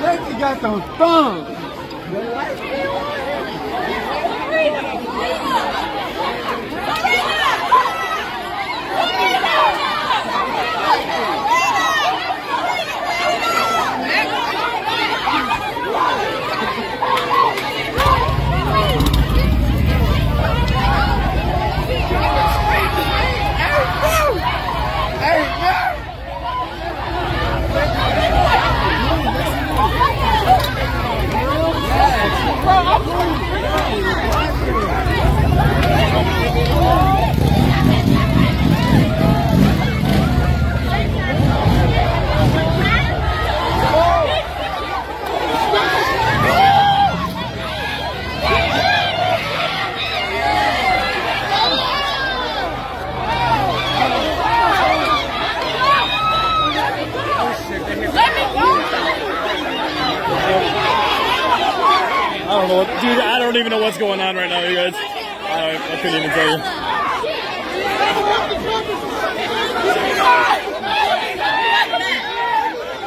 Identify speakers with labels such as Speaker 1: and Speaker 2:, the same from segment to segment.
Speaker 1: Lexi got those thumbs.
Speaker 2: Dude. I don't even know what's going on right now, you guys. I, I couldn't even tell you.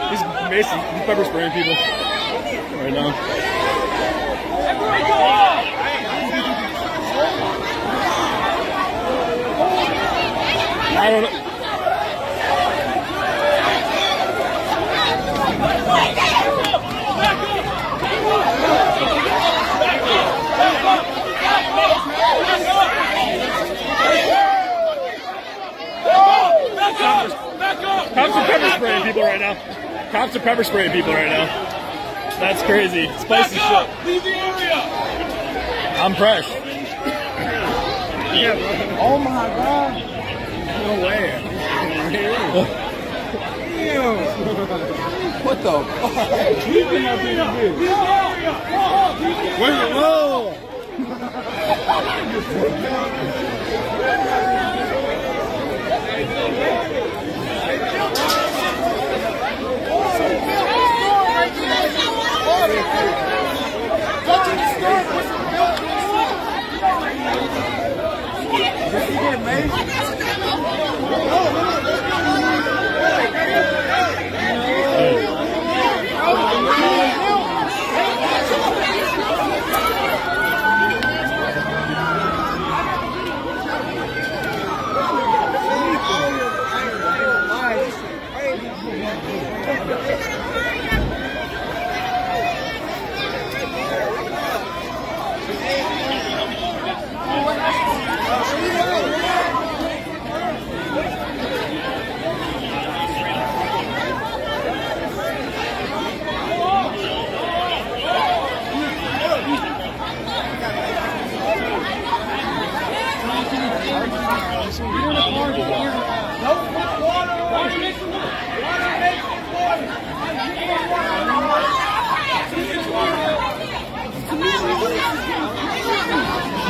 Speaker 2: He's Mason. He's pepper spraying people right now. I don't know. Cops are pepper spraying people right now. Cops are pepper spraying people right now. That's crazy. Spicy shit.
Speaker 3: Leave the area!
Speaker 2: I'm fresh. yeah.
Speaker 1: Oh my god. No way. What the fuck? He's been up in
Speaker 3: Leave the area! Oh,
Speaker 1: Where's the roll?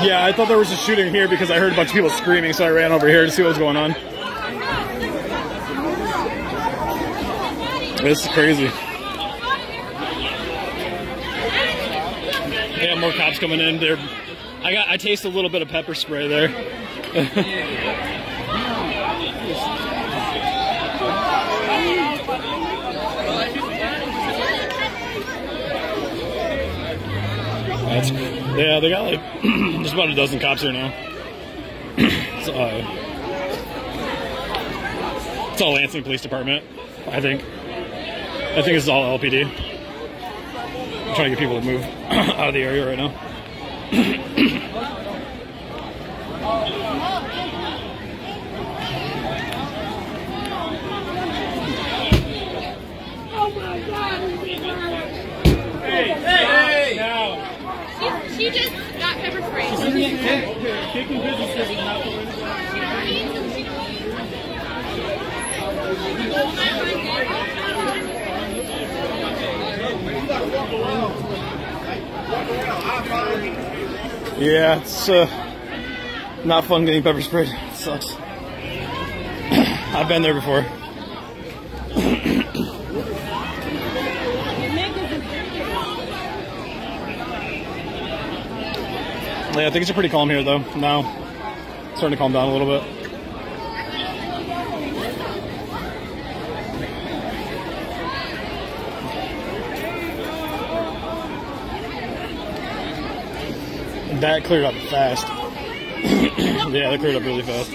Speaker 2: Yeah, I thought there was a shooting here because I heard a bunch of people screaming, so I ran over here to see what was going on. This is crazy. Yeah, more cops coming in. They're, I got, I taste a little bit of pepper spray there. That's yeah. They got like there's about a dozen cops here now. it's, uh, it's all Lansing Police Department, I think. I think it's all LPD. I'm trying to get people to move out of the area right now.
Speaker 4: She, she just got pepper sprayed.
Speaker 2: Yeah, it's uh, not fun getting pepper sprayed. It sucks. I've been there before. Yeah, things are pretty calm here though now. It's starting to calm down a little bit. That cleared up fast. yeah, that cleared up really fast.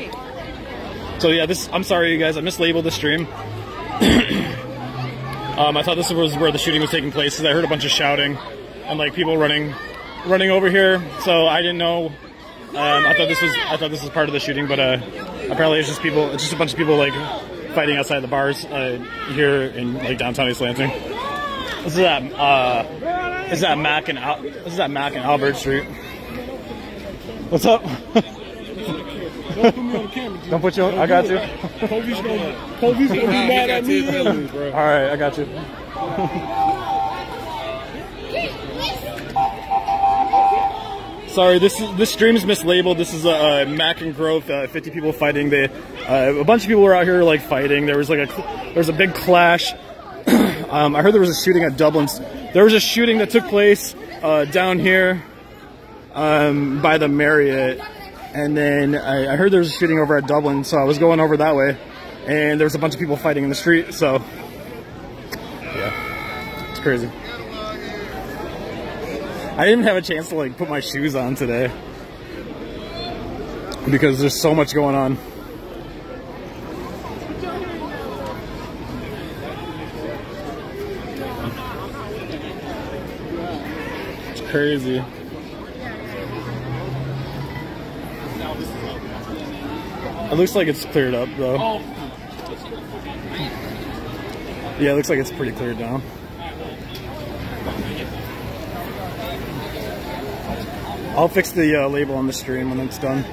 Speaker 2: So yeah, this I'm sorry you guys, I mislabeled the stream. um, I thought this was where the shooting was taking place because I heard a bunch of shouting and like people running running over here. So I didn't know. Um, I thought this was. I thought this was part of the shooting, but uh, apparently it's just people. It's just a bunch of people like fighting outside the bars uh, here in like downtown East Lansing. This is at uh, this is at Mac and Al- this is at Mac and Albert Street. What's up?
Speaker 1: Don't put me on camera, G.
Speaker 2: Don't put you. on- I got you.
Speaker 1: Gonna, police gonna be mad at me.
Speaker 2: All right, I got you. Sorry, this is this stream is mislabeled. This is a uh, Mac and Grove, uh, 50 people fighting. They, uh, a bunch of people were out here like fighting. There was like a there was a big clash. um, I heard there was a shooting at Dublin's. There was a shooting that took place uh, down here um, by the Marriott, and then I, I heard there was a shooting over at Dublin. So I was going over that way, and there was a bunch of people fighting in the street. So yeah, it's crazy. I didn't have a chance to like put my shoes on today because there's so much going on. It's crazy. It looks like it's cleared up though. Oh. Yeah, it looks like it's pretty cleared down. I'll fix the uh, label on the stream when it's done.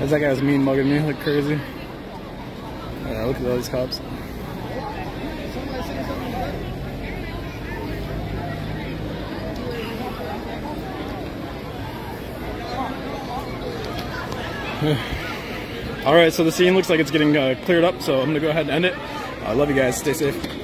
Speaker 2: As that guy's mean mugging me like crazy. Yeah, look at all these cops. All right, so the scene looks like it's getting uh, cleared up, so I'm gonna go ahead and end it. I love you guys. Stay safe.